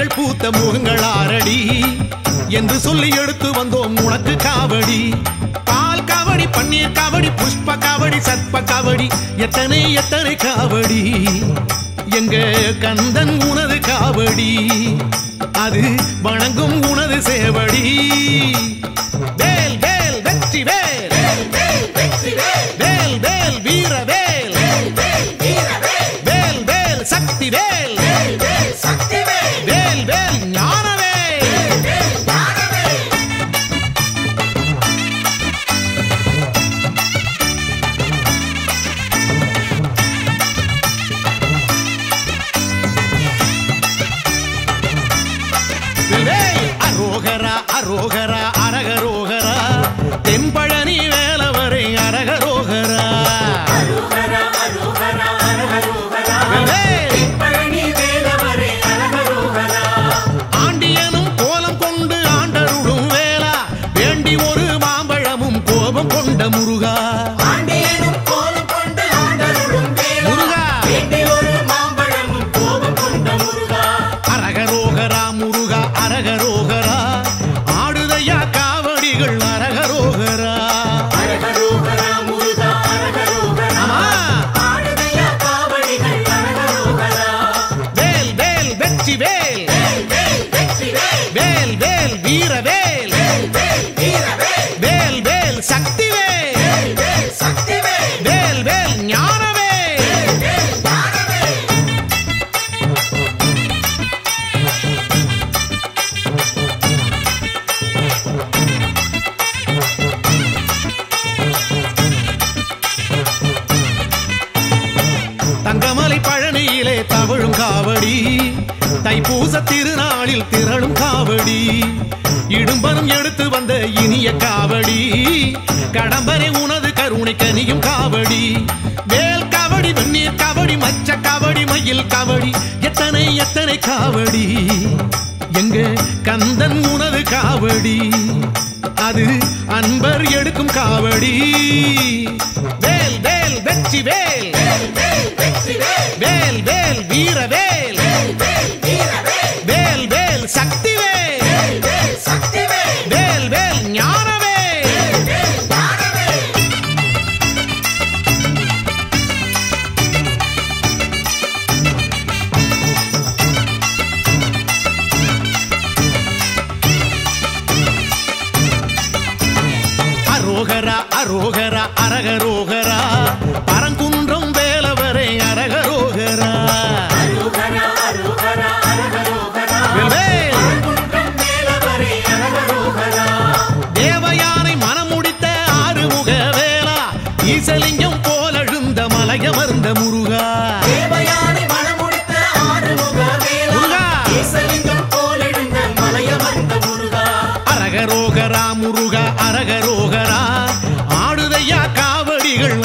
பூவிகள் பூத்த முகங்கள் ஆரடி என்று சொல்லி எடுத்து வந்தோம் உனக்கு காவடி. பால் காவடி பன்னீர் காவடி புஷ்ப காவடி சத்ப காவடி எத்தனை எத்தனை காவடி? எங்க கந்தன் உனது காவடி. அது வணங்கும் உனது சேவடி. காவடி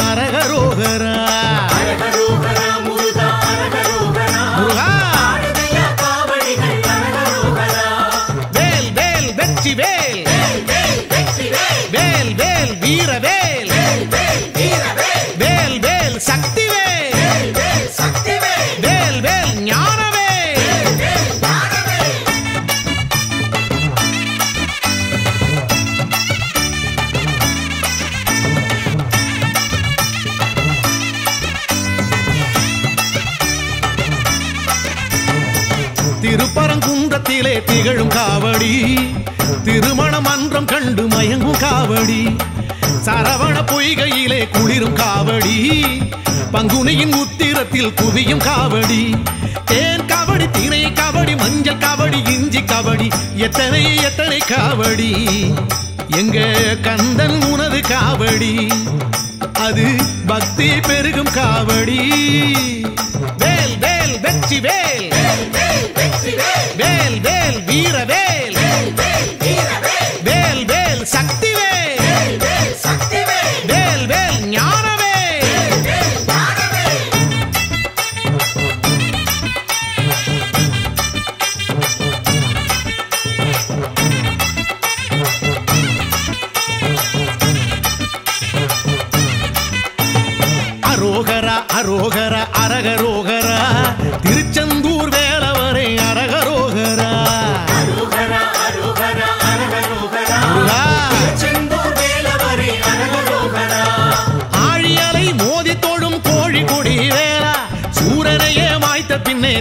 அரகரோகரா காவடி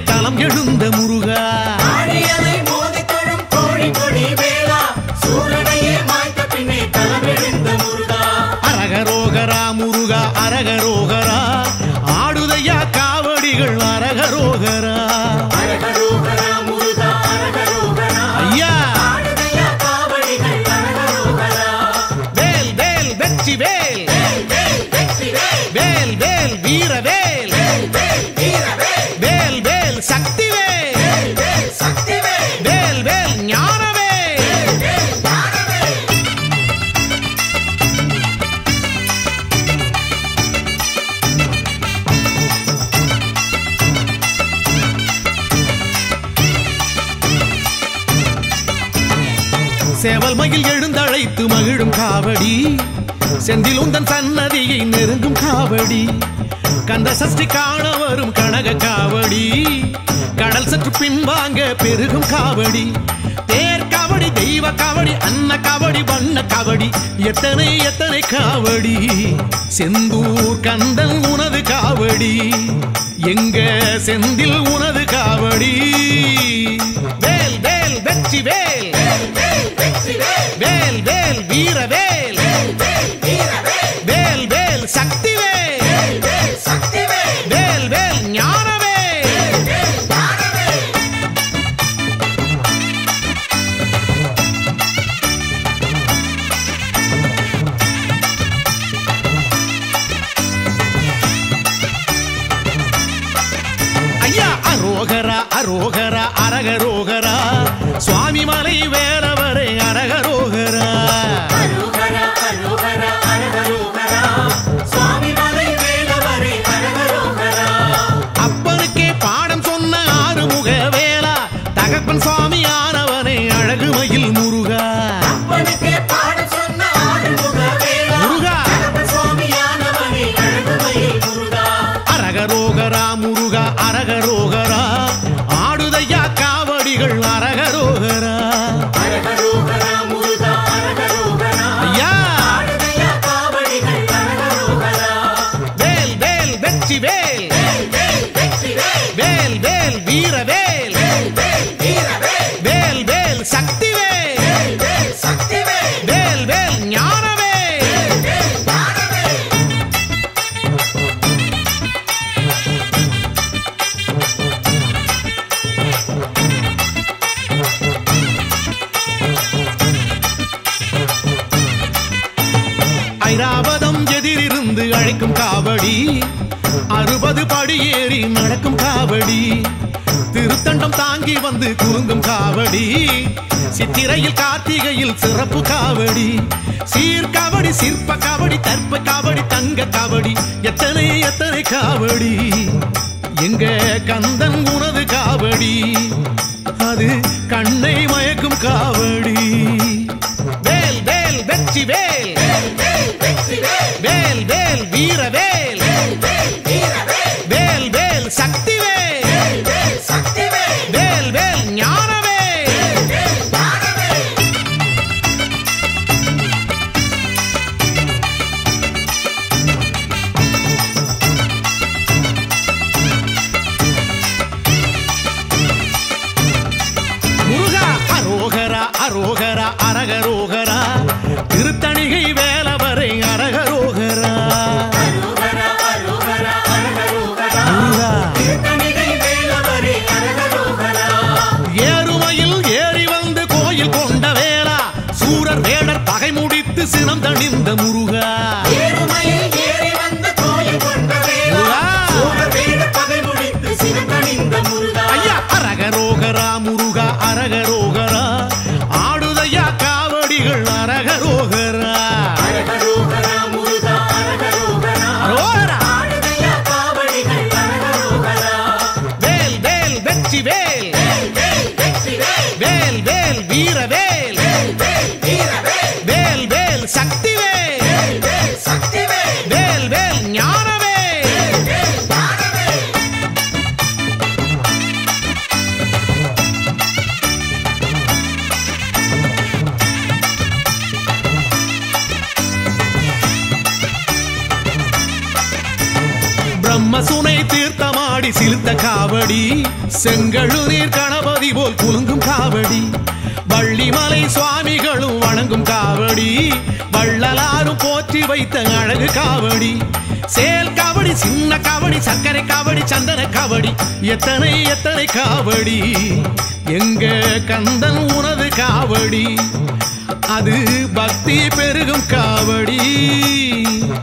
காலம் எழுந்த எத்தனை எத்தனை காவடி? செந்தூர் கந்தன் காவடி. அது கண்ணை மயக்கும் காவடி. வேல் வேல் வெற்றி வேல். வேல் வேல் வீர வேல். பிரம்ம சுனை தீர்த்தமாடி சிலிர்த்த காவடி. செங்கழு நீர் கணபதி போல் குலுங்கும் காவடி. வள்ளிமலை சுவாமிகளும் வணங்கும் காவடி. வள்ளலாரும் போற்றி வைத்த அழகு காவடி. சேல் காவடி சின்ன காவடி சர்க்கரை காவடி சந்தன காவடி. எத்தனை எத்தனை காவடி? எங்க கந்தன் உனது காவடி. அது பக்தி பெருகும் காவடி.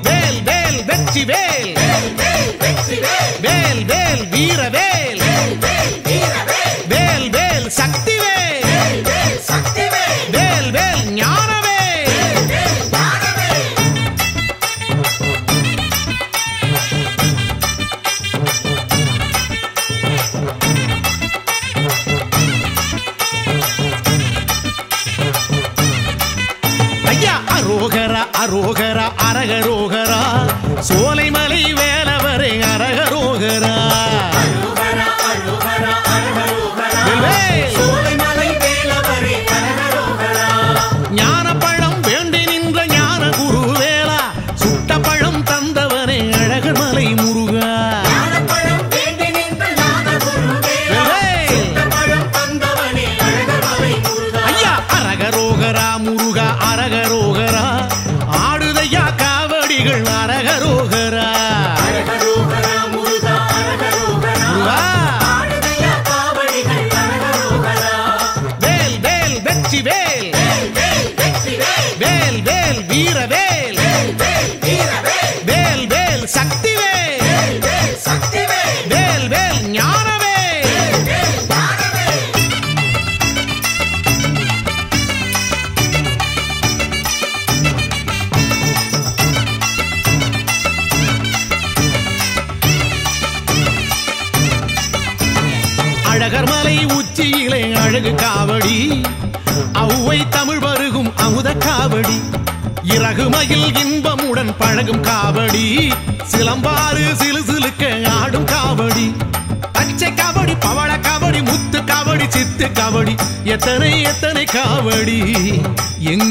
வேல் வேல் வெற்றி வேல். வீரவே எத்தனை எத்தனை காவடி எங்க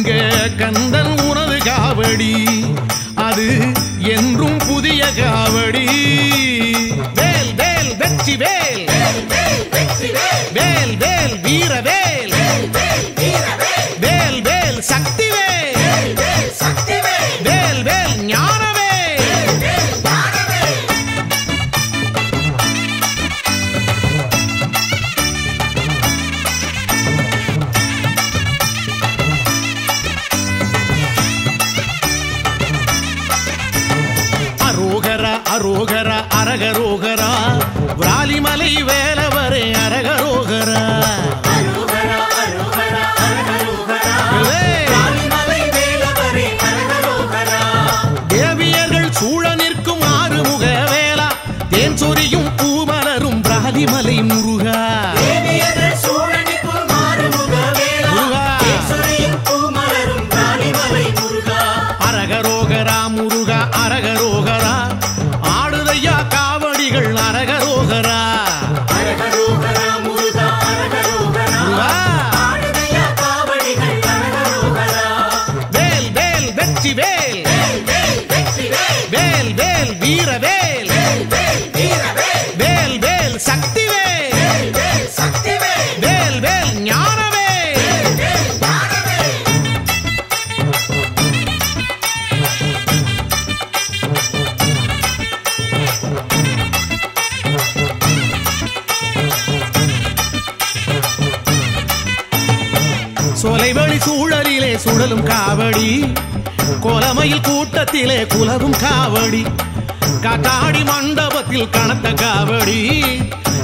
மண்டபத்தில் கனத்த காவடி.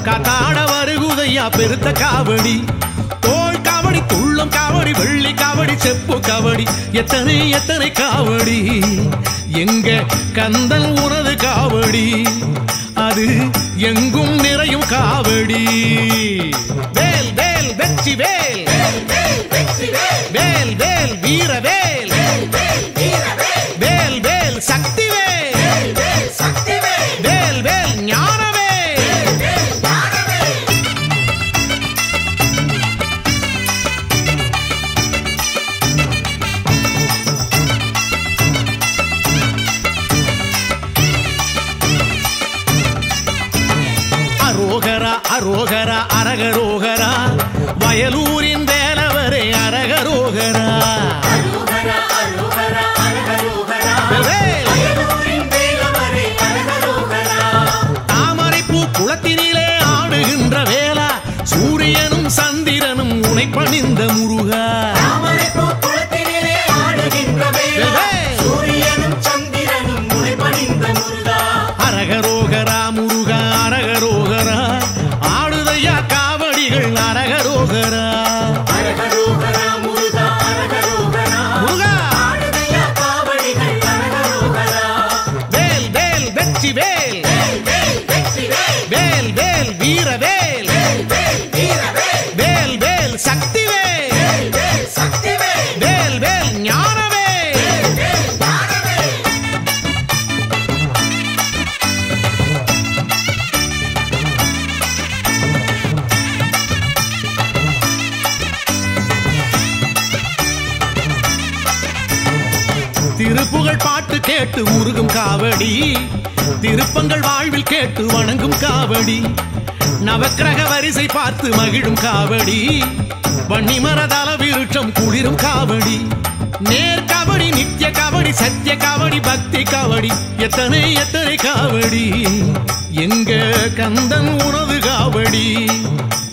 காத்தாட வருகுதையா பெருத்த காவடி. தோல் காவடி துள்ளம் காவடி வெள்ளி காவடி செப்பு காவடி. எத்தனை எத்தனை காவடி? எங்க கந்தன் உனது காவடி. அது எங்கும் நிறையும் காவடி. வேல் வேல் வெற்றி வேல். வேல் வேல் வீர வேல். அரகரோகரா வயலூரின் வேலவரே அரகரோகரா. தாமரைப்பூ குளத்தினிலே ஆடுகின்ற வேளா சூரியனும் சந்திரனும் உனை பணிந்த முருகா. காவடி. நவக்கிரக வரிசை பார்த்து மகிழும் காவடி. வன்னிமரதல விருட்சம் குளிரும் காவடி. நேர் காவடி நித்திய காவடி சத்திய காவடி பக்தி காவடி. எத்தனை எத்தனை காவடி? எங்க கந்தன் உணவு காவடி.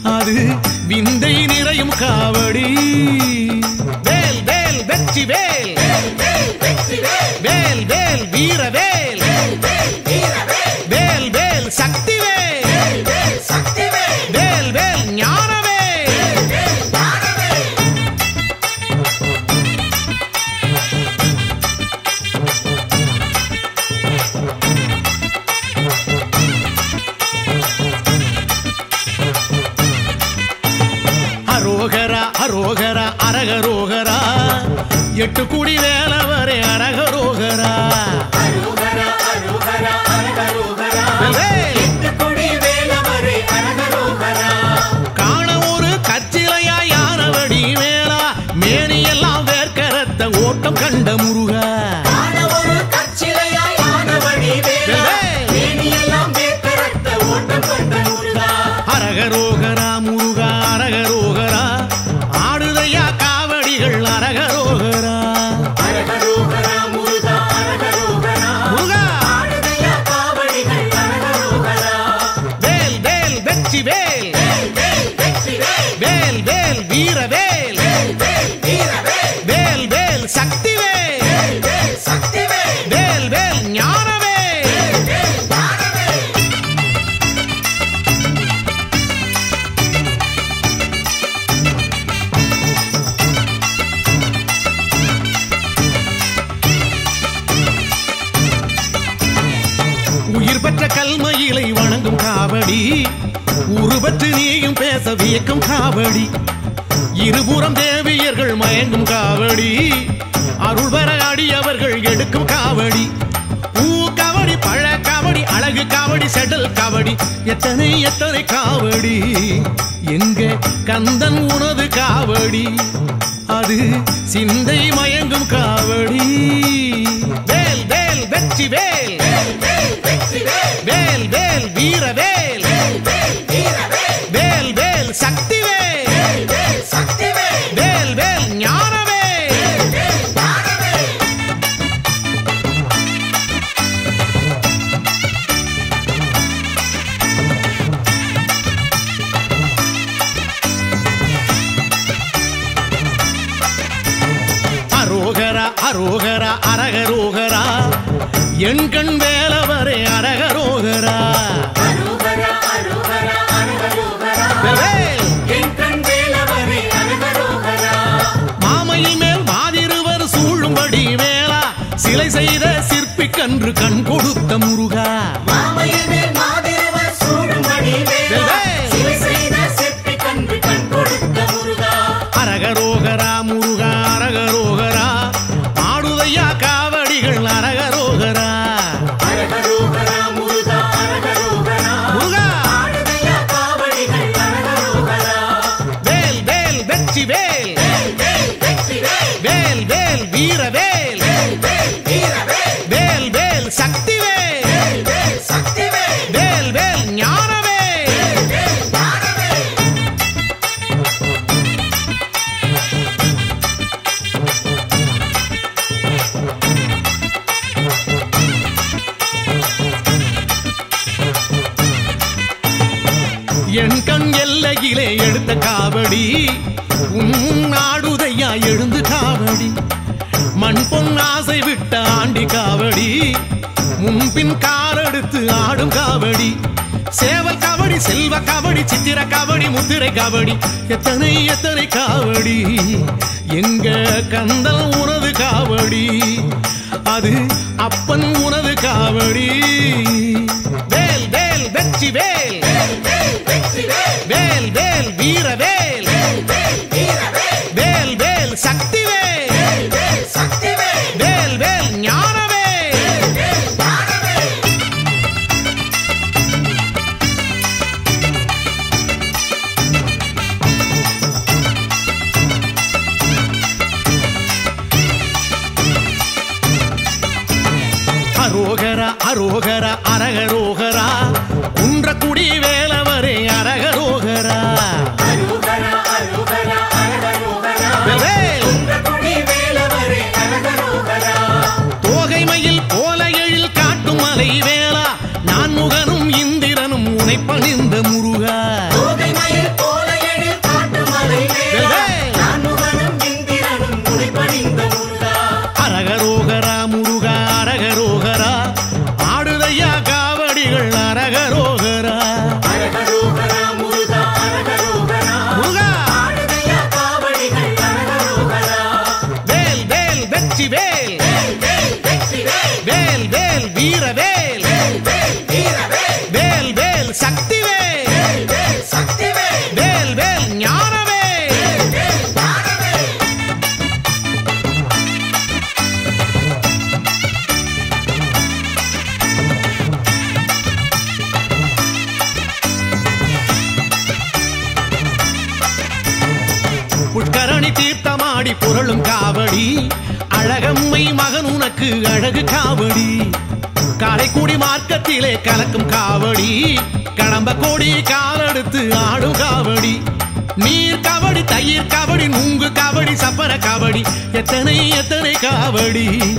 அது விந்தை நிறையும் காவடி. வேல் வேல் வெற்றி வேல். வேல் வேல் வீர வேல். காவடி. பூ காவடி பழ காவடி அழகு காவடி செடல் காவடி எத்தனை எத்தனை காவடி? எங்க கந்தன் உனது காவடி? அது சிந்தை மயங்கும் காவடி. வேல் வேல் வெற்றி வேல். வேல் வேல் வீர வேல். வேல். என் கண் வேலவரே அரகரோகரா. மாமையில் மேல் மாதிருவர் சூழும்படி வேளா. சிலை செய்த சிற்பிக்கன்று கண் கொடுத்த உலகிலே எடுத்த காவடி. நாடுதையா எழுந்து காவடி. மண் பொன் ஆசை விட்ட ஆண்டி காவடி. முன்பின் காரெடுத்து ஆடும் காவடி. சேவல் காவடி செல்வ காவடி சித்திர காவடி முத்திரை காவடி. எத்தனை எத்தனை காவடி. எங்க கந்தல் உனது காவடி. அது அப்பன் உனது காவடி. Ira dele! ಮಾಡಿ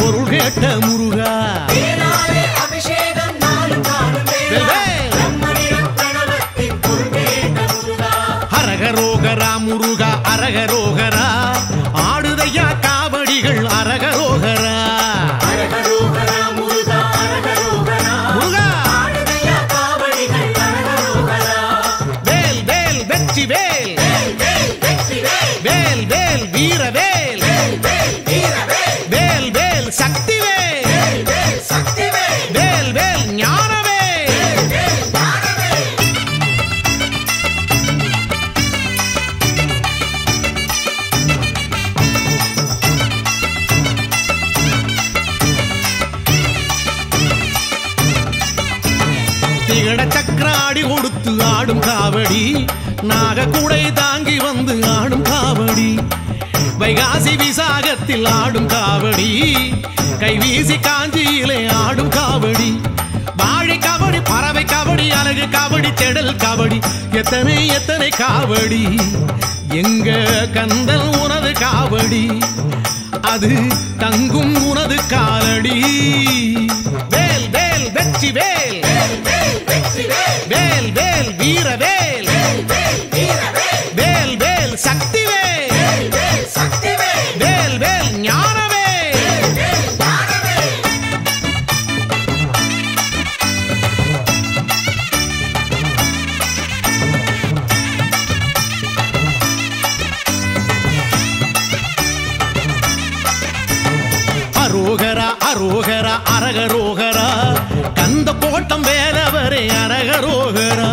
பொருள் கேட்ட முருகா. எத்தனை எத்தனை காவடி? எங்க கந்தல் உனது காவடி? அது தங்கும் அரகரோகரா அரகரோகரா கந்த கோட்டம் வேலவரே அரகரோகரா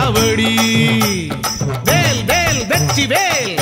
కావడి వేల్ వేల్ వెచ్చి వేల్.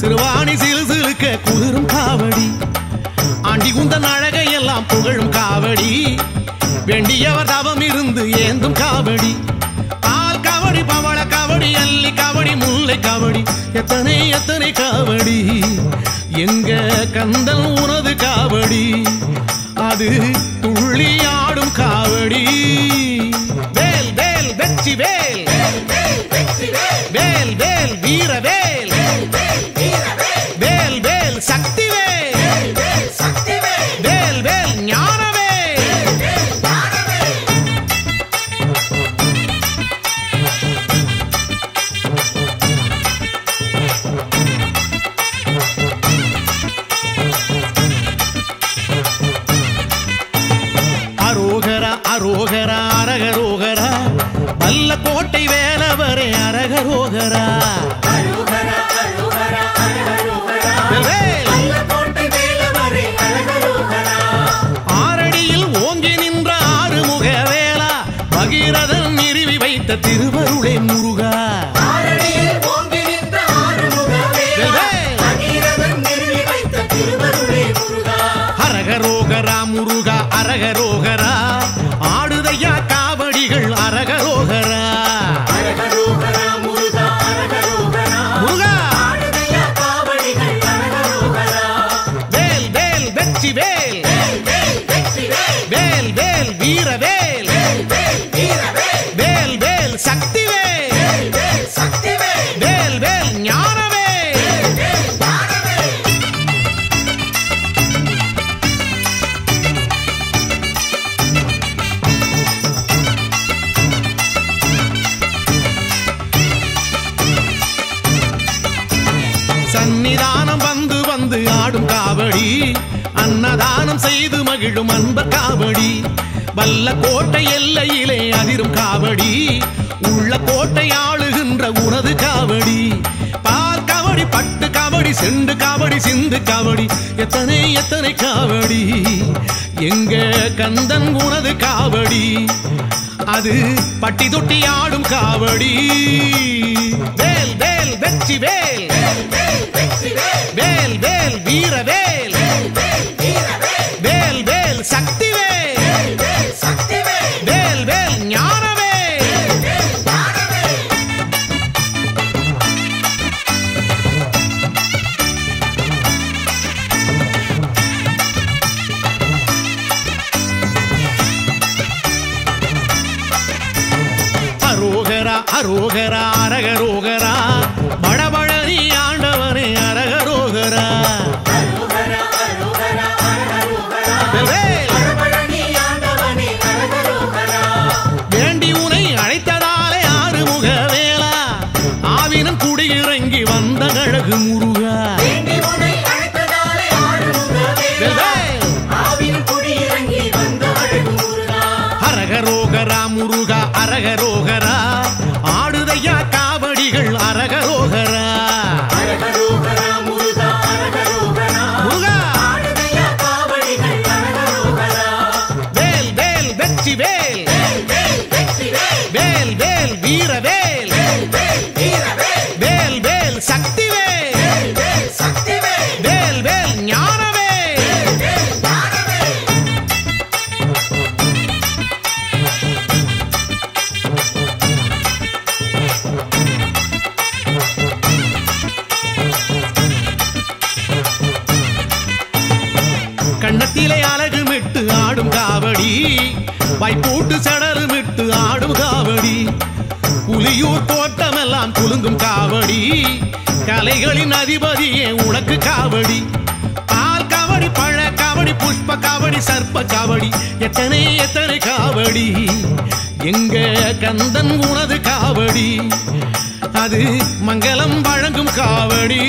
சிறுவாணி சிறு சிலுக்க குளிரும் காவடி. ஆண்டி குந்தன் அழகை எல்லாம் புகழும் காவடி. வேண்டியவர் தவம் இருந்து ஏந்தும் காவடி. பால் காவடி பவள காவடி அள்ளி காவடி முல்லை காவடி. எத்தனை எத்தனை காவடி? எங்க கந்தல் உனது காவடி. அது துள்ளி ஆடும் காவடி. வேல் வேல் வெச்சி வேல். வேல் வேல் வீர வேல். வல்ல கோட்டை எல்லையிலே அதிரும் காவடி. உள்ள கோட்டை ஆளுகின்ற உனது காவடி. பால் காவடி பட்டு காவடி செண்டு காவடி சிந்து காவடி எத்தனை எத்தனை காவடி. எங்க கந்தன் உனது காவடி. அது பட்டி தொட்டி ஆடும் காவடி. வேல் வேல் வெற்றி வேல். வேல் வேல் வீர வேல். அரகரோகரா முருகா அரகரோகரா. ஆடுதையா காவடிகள் அரகரோகரா. அதிபதியே உனக்கு காவடி. பால் காவடி பழ காவடி புஷ்ப காவடி சர்ப்ப காவடி. எத்தனை எத்தனை காவடி? எங்க கந்தன் உனது காவடி? அது மங்களம் வழங்கும் காவடி.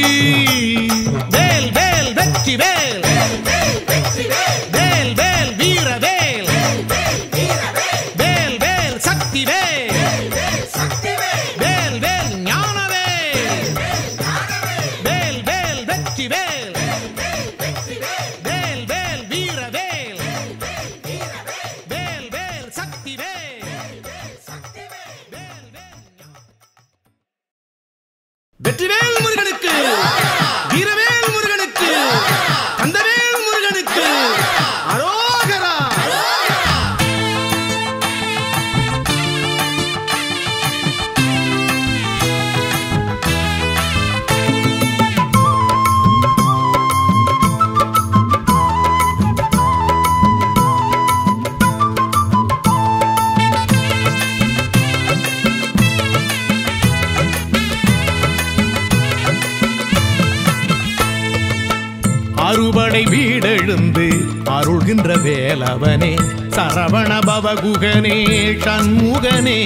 நின்ற வேலவனே சரவணபவ குகனே சண்முகனே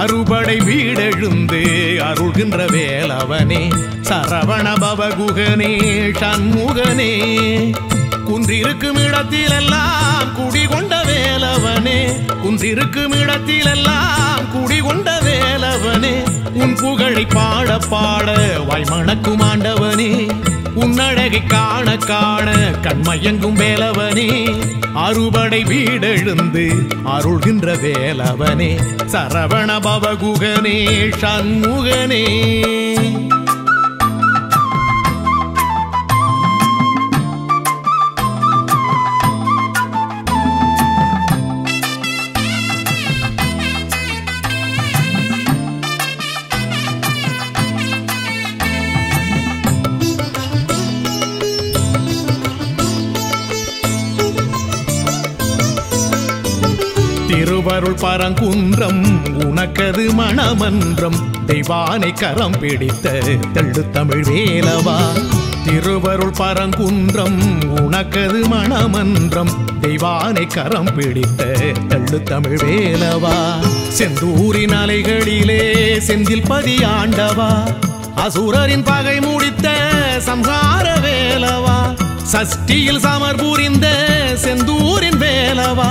அறுபடை வீடெழுந்து அருள்கின்ற வேலவனே சரவணபவ குகனே சண்முகனே. குன்றிருக்கும் இடத்திலெல்லாம் குடிகொண்ட வேலவனே குன்றிருக்கும் இடத்திலெல்லாம் குடிகொண்ட வேலவனே உன் புகழை பாட பாட வாய்மணக்கும் ஆண்டவனே. உன்னழகை காண காண கண்மயங்கும் வேலவனே. அறுபடை வீடெழுந்து அருள்கின்ற வேலவனே. சரவண பவகுகனே சண்முகனே. பரங்குன்றம் உனக்கது மணமன்றம். தெய்வானை கரம் பிடித்த தெள்ளு தமிழ் வேலவா? திருவருள் பரங்குன்றம் உனக்கது மணமன்றம். தெய்வானை கரம் பிடித்த தெள்ளு தமிழ் வேலவா? செந்தூரின் அலைகளிலே செந்தில் பதியாண்டவா? அசுரரின் பகை முடித்த சம்சார வேலவா? சஷ்டியில் சமர் புரிந்த செந்தூரின் வேலவா?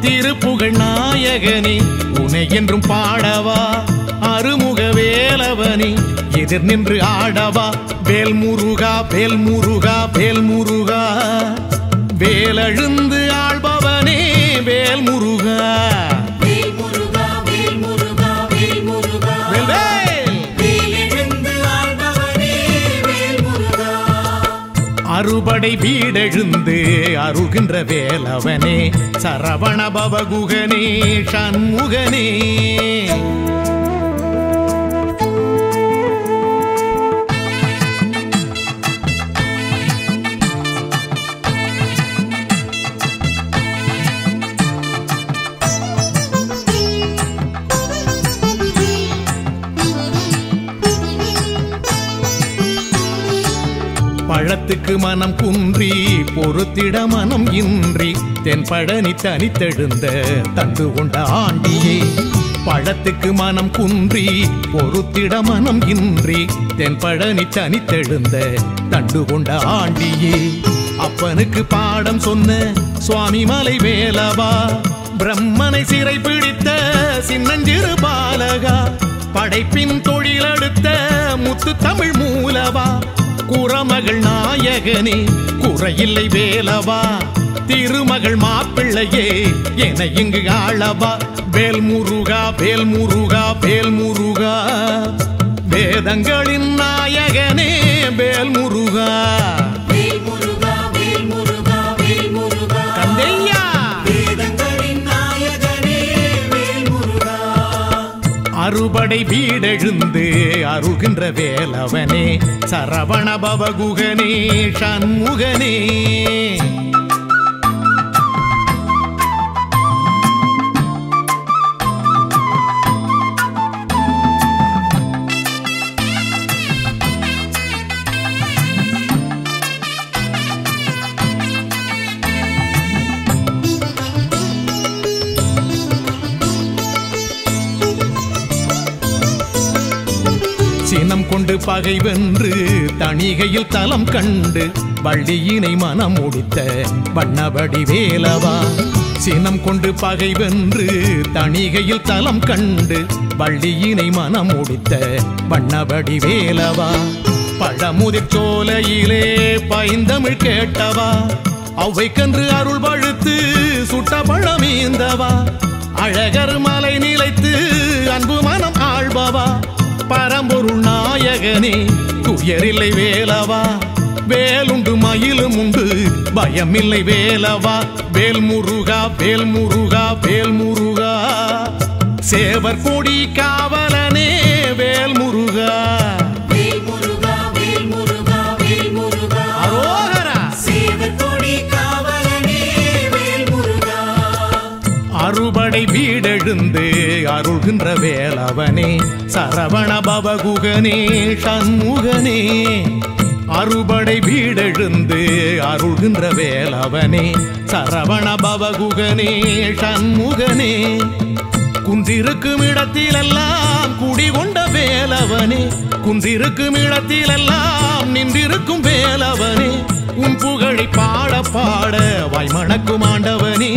திருப்புகழ் நாயகனே உனை என்றும் பாடவா? அருமுக வேலவனே எதிர் நின்று ஆடவா? வேல் முருகா வேல் முருகா வேல் முருகா வேலழுந்து ஆள்பவனே வேல் முருகா அறுபடை வீடெழுந்து அருகின்ற வேலவனே சரவண பவகுகனே சண்முகனே. பழத்துக்கு மனம் குன்றி பொறுத்திட மனம் இன்றி தென்பழனி தனித்தெழுந்த தந்து கொண்ட ஆண்டியே. பழத்துக்கு மனம் குன்றி பொறுத்திட மனம் இன்றி தென்பழனி தனித்தெழுந்த தண்டு கொண்ட ஆண்டியே. அப்பனுக்கு பாடம் சொன்ன சுவாமி மலை வேலவா பிரம்மனை சிறை பிடித்த சின்னஞ்சிறு பாலகா படைப்பின் தொழிலெடுத்த முத்து தமிழ் மூலவா. குறமகள் நாயகனே குறையில்லை வேலவா? திருமகள் மாப்பிள்ளையே என இங்கு ஆளவா? வேல் முருகா வேல் முருகா வேல் முருகா வேதங்களின் நாயகனே வேல் முருகா அறுபடை வீடெழுந்து அருகின்ற வேலவனே சரவண பவகுகனே சண்முகனே. கொண்டு பகை வென்று தணிகையில் தலம் கண்டு வள்ளியினை மனம் முடித்த வண்ணபடி வேலவா. சினம் கொண்டு பகை வென்று தணிகையில் தலம் கண்டு வள்ளியினை மனம் முடித்த வண்ணபடி வேலவா. பழமுதிர் சோலையிலே பைந்தமிழ் கேட்டவா. அவை கன்று அருள் பழுத்து சுட்ட பழமீந்தவா அழகர் மலை நிலைத்து அன்பு மனம் ஆழ்பவா. பரம்பொருள் நாயகனே துயரில்லை வேலவா? வேலுண்டு மயிலும் உண்டு பயமில்லை வேலவா? வேல் முருகா வேல் முருகா வேல் முருகா சேவர் கொடி காவலனே வேல் முருகா நிற்கின்ற வேலவனே சரவண பவகுகனே சண்முகனே அறுபடை வீடெழுந்து அருள்கின்ற வேலவனே சரவண பவகுகனே சண்முகனே. குந்திருக்கும் இடத்திலெல்லாம் குடிகொண்ட வேலவனே குந்திருக்கும் இடத்திலெல்லாம் நின்றிருக்கும் வேலவனே உன் புகழை பாட பாட வாய்மணக்கும் ஆண்டவனே.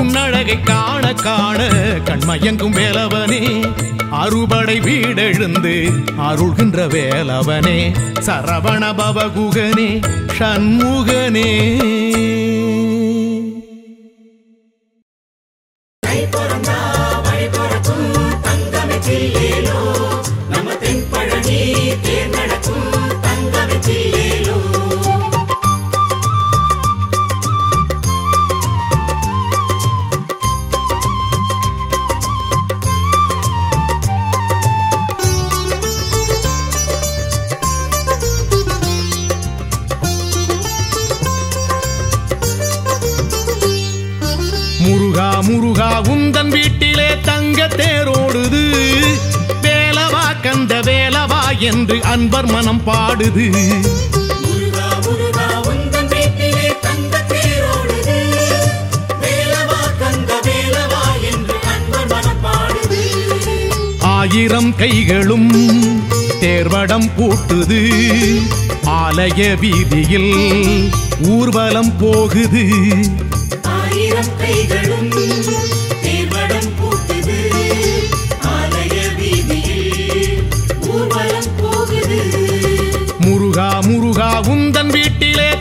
உன்னழகை காண காண கண்மயங்கும் வேலவனே. அறுபடை வீடெழுந்து அருள்கின்ற வேலவனே. சரவண பவகுகனே ஷண்முகனே கை பிறந்தா வழி தங்க தேரோடுது. வேலவா கந்த வேலவா என்று அன்பர் மனம் பாடுது. முருகா முருகா உந்தன் வீட்டிலே தங்க தேரோடுது. வேலவா கந்த வேலவா என்று அன்பர் மனம் பாடுது. ஆயிரம் கைகளும் தேர்வடம் பூட்டுது. ஆலய வீதியில் ஊர்வலம் போகுது. ஆயிரம் கைகளும்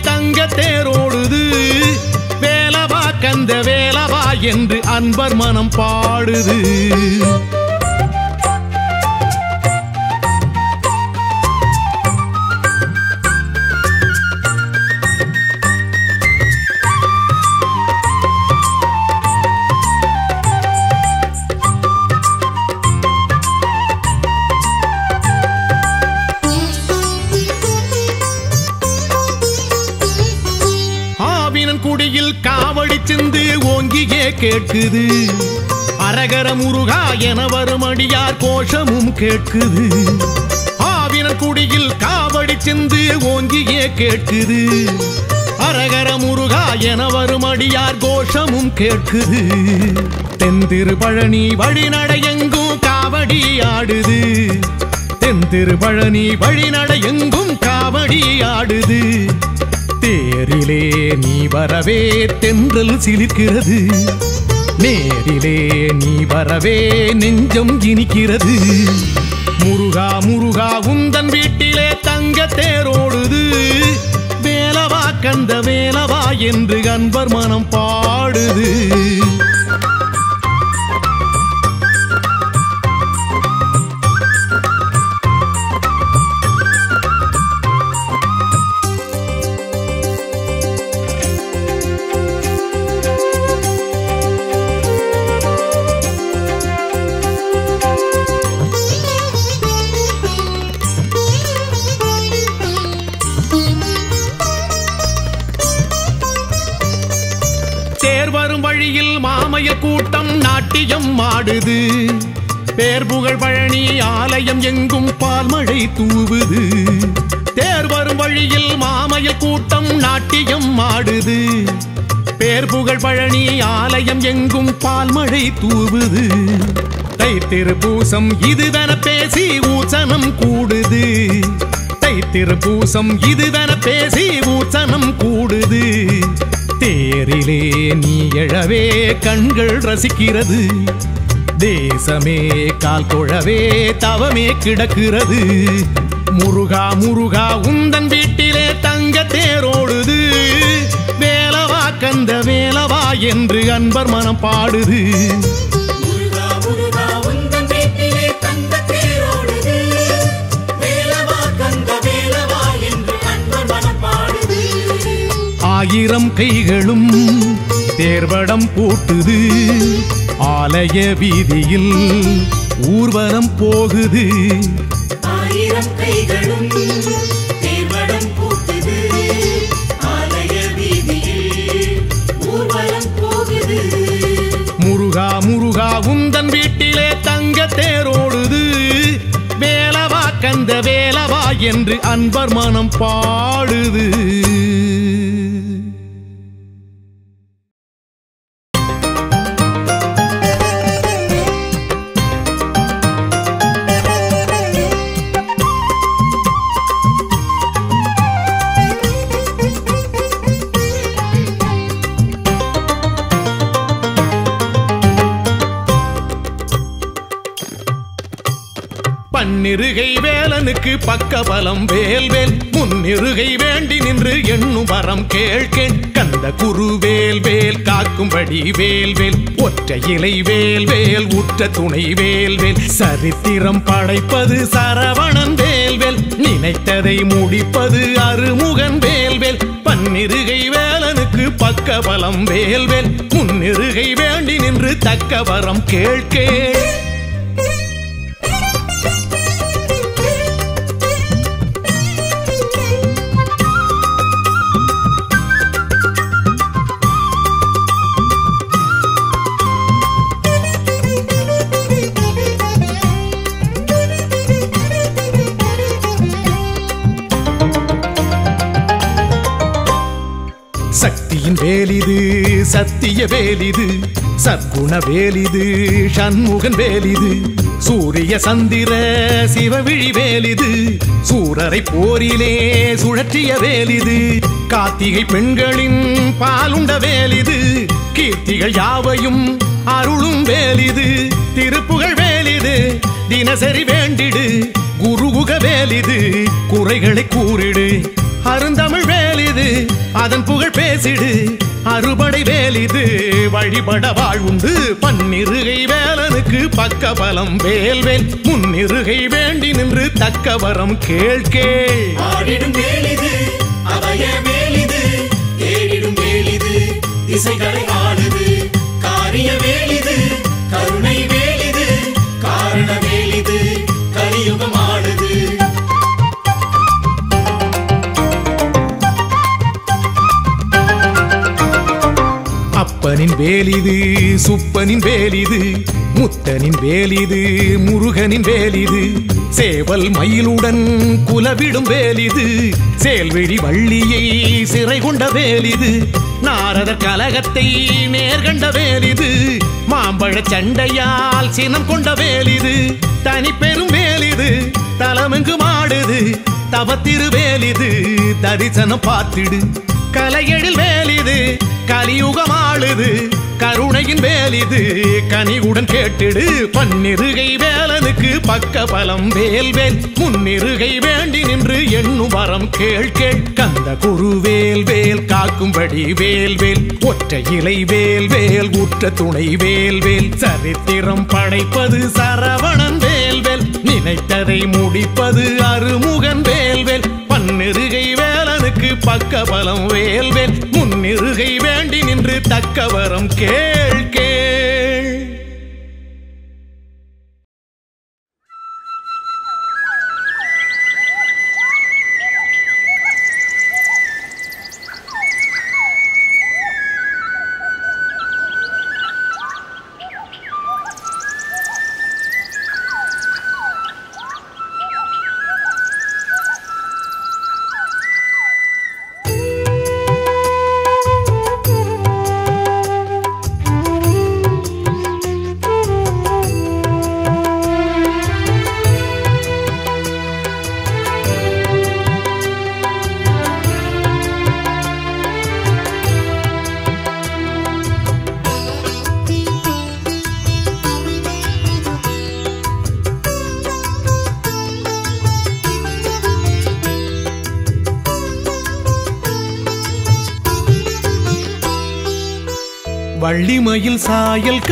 தங்க தேரோடுது. வேலவா கந்த வேலவா என்று அன்பர் மனம் பாடுது. கேட்குது. அரகர முருகா என வரும் அடியார் கோஷமும் கேட்குது. ஆவின குடியில் காவடி சிந்து ஓங்கியே கேட்குது. அரகர முருகா என வரும் அடியார் கோஷமும் கேட்குது. தென்திரு பழனி வழிநடையெங்கும் காவடி ஆடுது. தென்திரு பழனி வழிநடையெங்கும் காவடி ஆடுது. தேரிலே நீ வரவே தென்றல் சிலிர்க்கிறது. நேரிலே நீ வரவே நெஞ்சம் இனிக்கிறது. முருகா முருகா உந்தன் வீட்டிலே தங்க தேரோடுது. வேலவா கந்த வேலவா என்று அன்பர் மனம் பாடுது. நாட்டியம் ஆடுது. பேர் புகழ் பழனி ஆலயம் எங்கும் பால்மழை தூவுது. தேர் வரும் வழியில் மாமையில் கூட்டம் நாட்டியம் ஆடுது. பேர் புகழ் பழனி ஆலயம் எங்கும் பால்மழை தூவுது. தைத்திருப்பூசம் இதுவென பேசி ஊசனம் கூடுது. தைத்திருப்பூசம் இதுவென பேசி ஊசனம் கூடுது. தேரிலே நீ எழவே கண்கள் ரசிக்கிறது. தேசமே கால் குழவே தவமே கிடக்கிறது. முருகா முருகா உந்தன் வீட்டிலே தங்க தேரோடுது. வேலவா கந்த வேலவா என்று அன்பர் மனம் பாடுது. ஆயிரம் கைகளும் தேர்வடம் போட்டுது. ஆலய வீதியில் ஊர்வலம் போகுது. ஆயிரம் கைகளும் தேர்வடம் பூட்டுது. ஆலய வீதியில் ஊர்வலம் போகுது. முருகா முருகா உந்தன் வீட்டிலே தங்க தேரோடுது. வேலவா கந்த வேலவா என்று அன்பர் மனம் பாடுது. முன்னிருகை வேலனுக்கு பக்கபலம் வேல் முன்னிருகை வேண்டி நின்று எண்ணும் வரம் கேள்கேன். கந்த குரு வேல் வேல் காக்கும்படி வேல்வெல். ஒற்ற இலை வேல் வேல் உற்ற துணை வேல்வேல். சரித்திரம் படைப்பது சரவணன் வேல்வேல். நினைத்ததை முடிப்பது அருமுகன் வேல்வேல். பன்னிருகை வேலனுக்கு பக்கபலம் வேல் முன்னிருகை வேண்டி நின்று தக்க வரம் கேட்கே சத்திய வேலிது சற்குண வேலிது சண்முகன் வேலிது சூரிய சந்திர சிவவிழி வேலிது சூரரை போரிலே சுழற்றிய வேலிது கார்த்திகை பெண்களின் பாலுண்ட வேலிது கீர்த்திகள் யாவையும் அருளும் வேலிது திருப்புகழ் வேலிது தினசரி வேண்டிடு குருகுக வேலிது குறைகளை கூறிடு அருந்தமிழ் வேலிது அதன் புகழ் பேசிடு அறுபடை வேலிது வழிபட வாழ்வுண்டு. பன்னிருகை வேலனுக்கு பக்கபலம் வேல்வேல் முன்னிருகை வேண்டி நின்று தக்க வரம் கேள்கே திசைகளை காரிய வேலிது கருணை அப்பனின் வேலிது சுப்பனின் வேலிது முத்தனின் வேலிது முருகனின் வேலிது. சேவல் மயிலுடன் குலவிடும் வேலிது சேல்விழி வள்ளியை சிறை கொண்ட வேலிது. நாரதர் கலகத்தை நேர்கண்ட வேலிது மாம்பழ சண்டையால் சினம் கொண்ட வேலிது. தனி பெரும் வேலிது தலமெங்கு மாடுது தவத்திரு வேலிது தரிசனம் பார்த்திடு. கலையெழில் வேலிது கலியுகம் ஆளுது கருணையின் வேலிது கனிவுடன் கேட்டிடு பன்னிருகை வேலனுக்கு பக்க பலம் வேல்வேல் முன்னிருகை வேண்டி நின்று எண்ணும் வரம் கேள் கேள். கந்த குரு வேல் வேல் காக்கும்படி வேல்வேல் ஒற்றை இலை வேல் வேல் உற்ற துணை வேல்வேல் சரித்திரம் படைப்பது சரவணன் வேல்வேல் நினைத்ததை முடிப்பது அருமுகன் வேல்வேல் பன்னிருகை பக்கபலம் வேல்வேல் முன்னிருகை வேண்டி நின்று தக்கவரம் கேள்.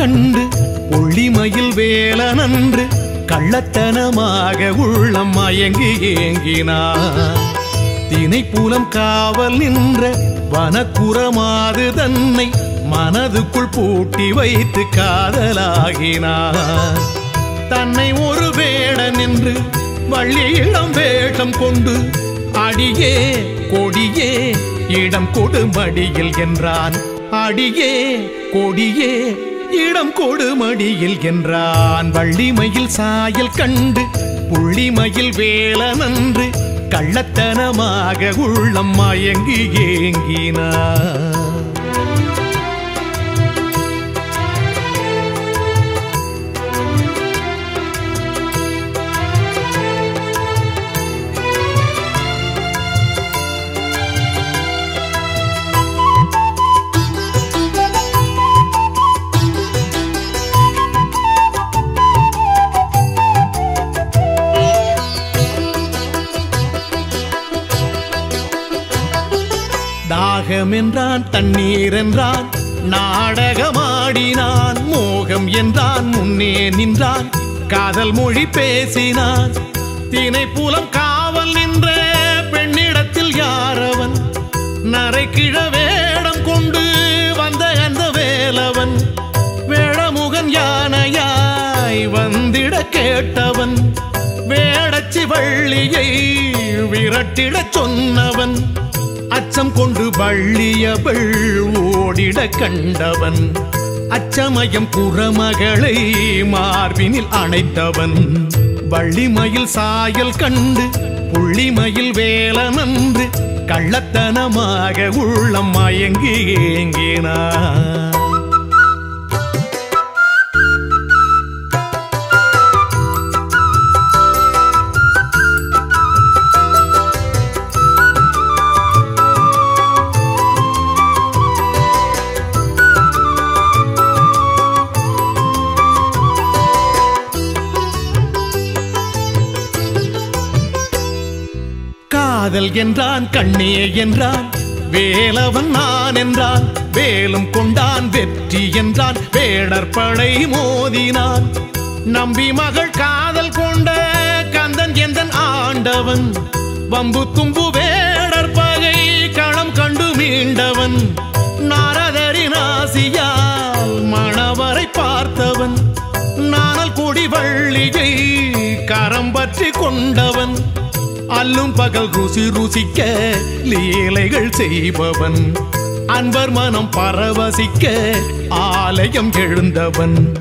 கண்டு புள்ளிமயில் வேலனன்று கள்ளத்தனமாக உள்ளம் மயங்கி ஏங்கினார். தினைப்புலம் காவல் நின்ற வனக்குறமாது தன்னை மனதுக்குள் பூட்டி வைத்து காதலாகினார். தன்னை ஒரு வேடன் என்று வள்ளியிடம் வேஷம் கொண்டு அடியே கொடியே இடம் கொடுமடியில் என்றான். அடியே கொடியே இடம் கொடுமடியில் என்றான். வள்ளிமையில் சாயல் கண்டு புள்ளிமயில் வேலனன்று கள்ளத்தனமாக உள்ளம் மயங்கி ஏங்கினார் தாகம் என்றான் தண்ணீர் என்றான் நாடகமாடினான் மோகம் என்றான் முன்னே நின்றான் காதல் மொழி பேசினான். தினை புலம் காவல் நின்ற பெண்ணிடத்தில் யாரவன்? நரை கிழ வேடம் கொண்டு வந்த அந்த வேலவன்? வேடமுகன் யானையாய் வந்திட கேட்டவன்? வேடச்சி வள்ளியை விரட்டிடச் சொன்னவன்? அச்சம் கொண்டு வள்ளியவள் ஓடிட கண்டவன். அச்சமயம் புறமகளை மார்பினில் அணைத்தவன். வள்ளிமயில் சாயல் கண்டு புள்ளிமயில் வேலனன்று கள்ளத்தனமாக உள்ளம் மயங்கி ஏங்கினான். காதல் என்றான் கண்ணே என்றான் வேலவன் நான் என்றான் வேலும் கொண்டான் வெற்றி என்றான் வேடர் படை மோதினான். நம்பி மகள் காதல் கொண்ட கந்தன் எந்தன் ஆண்டவன்? வம்பு தும்பு வேடர் பகை களம் கண்டு மீண்டவன். நாரதரின் ஆசியால் மணவரை பார்த்தவன். நாணல் கொடி வள்ளியை கரம் பற்றி கொண்டவன். அல்லும் பகல் ருசி ருசிக்க லீலைகள் செய்பவன். அன்பர் மனம் பரவசிக்க ஆலயம் எழுந்தவன்.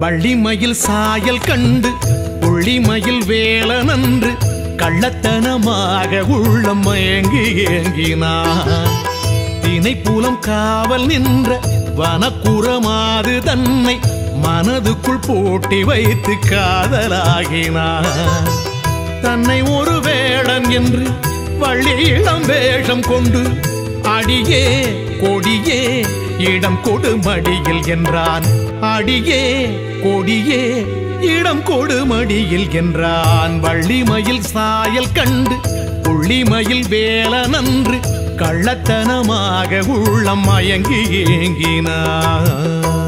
வள்ளிமயில் சாயல் கண்டு புள்ளிமயில் வேலனன்று கள்ளத்தனமாக உள்ளம் மயங்கி ஏங்கினான். தினைப்புலம் காவல் நின்ற வனக்குறமாது தன்னை மனதுக்குள் போட்டி வைத்து காதலாகினான். தன்னை ஒரு வேடன் என்று வள்ளி இளம் வேஷம் கொண்டு அடியே கொடியே இடம் கொடுமடியில் என்றான். அடியே கொடியே இடம் கொடுமடியில் என்றான். வள்ளிமயில் சாயல் கண்டு புள்ளிமயில் வேலனன்று கள்ளத்தனமாக உள்ளம் மயங்கி ஏங்கினான்.